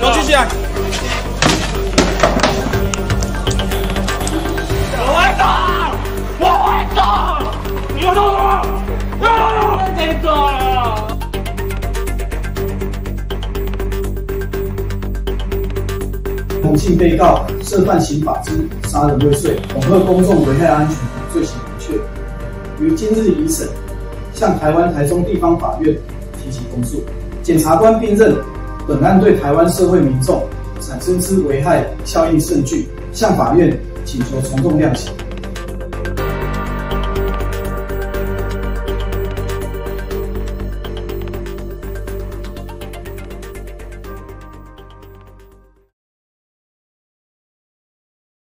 都起来！我打！我打！你们都走！谁走啊？控诉被告涉犯刑法之杀人未遂、恐吓公众、危害安全，罪行明确，于今日一审，向台湾台中地方法院提起公诉。检察官并认本案对台湾社会民众产生之危害效应甚巨，向法院请求从重量刑。